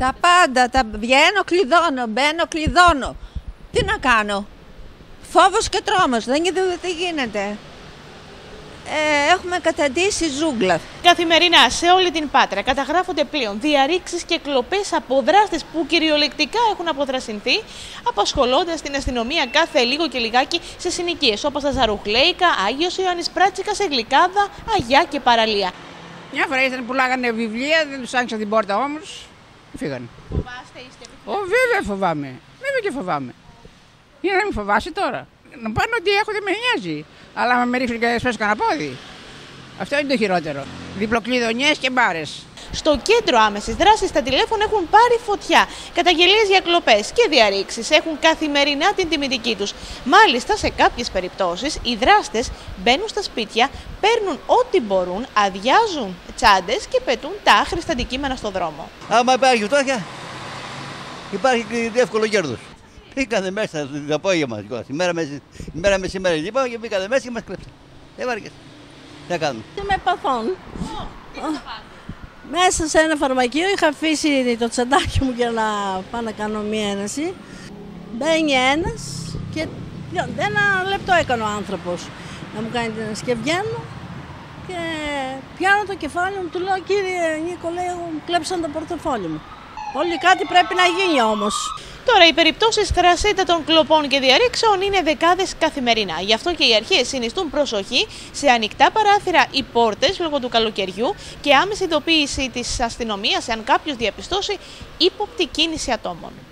Τα πάντα, τα βγαίνω, κλειδώνω, μπαίνω, κλειδώνω. Τι να κάνω; Φόβος και τρόμος, δεν είδατε τι γίνεται. Ε, έχουμε καταντήσει ζούγκλα. Καθημερινά σε όλη την Πάτρα καταγράφονται πλέον διαρρήξεις και κλοπές από δράστες που κυριολεκτικά έχουν αποδρασινθεί, απασχολώντας την αστυνομία κάθε λίγο και λιγάκι σε συνοικίες όπως τα Ζαρουχλέικα, Άγιος Ιωάννης Πράτσικας, σε Γλυκάδα, Αγιά και Παραλία. Μια φορά ήρθαν πουλάγανε βιβλία, δεν τους άνοιξα την πόρτα όμως. Φύγανε. Φοβάστε, είστε Ω, βέβαια φοβάμαι. Βέβαια και φοβάμαι. Για να μην φοβάσαι τώρα. Να πάνε ότι έχω δεν με νοιάζει. Αλλά άμα με ρίχνει και σπέσω κανένα πόδι. Αυτό είναι το χειρότερο. Διπλοκλειδονιές και μπάρες. Στο κέντρο άμεσης δράσης τα τηλέφωνα έχουν πάρει φωτιά. Καταγγελίες για κλοπές και διαρρήξεις έχουν καθημερινά την τιμητική τους. Μάλιστα, σε κάποιες περιπτώσεις, οι δράστες μπαίνουν στα σπίτια, παίρνουν ό,τι μπορούν, αδειάζουν τσάντες και πετούν τα άχρηστα αντικείμενα στο δρόμο. Άμα υπάρχει φτώχεια, υπάρχει και εύκολο κέρδος. Μπήκανε μέσα το απόγευμα, κιόλας. η μέρα, με, η μέρα μεσημέρι λοιπόν και μπήκανε μέσα και μας κλέψαν. Δεν βάρκες. Τι να κάνουμε; Είμαι παθών; Μέσα σε ένα φαρμακείο είχα αφήσει το τσαντάκι μου για να πάω να κάνω μία έναση. Μπαίνει ένας και ένα λεπτό έκανε ο άνθρωπος να μου κάνει την έναση και βγαίνω και πιάνω το κεφάλι μου, του λέω κύριε Νίκο, λέει, μου κλέψαν το πορτοφόλι μου. Όλοι κάτι πρέπει να γίνει όμως. Τώρα, οι περιπτώσεις των κλοπών και διαρρήξεων είναι δεκάδες καθημερινά. Γι' αυτό και οι αρχές συνιστούν προσοχή σε ανοιχτά παράθυρα ή πόρτες λόγω του καλοκαιριού και άμεση ειδοποίηση της αστυνομίας αν κάποιος διαπιστώσει ύποπτη κίνηση ατόμων.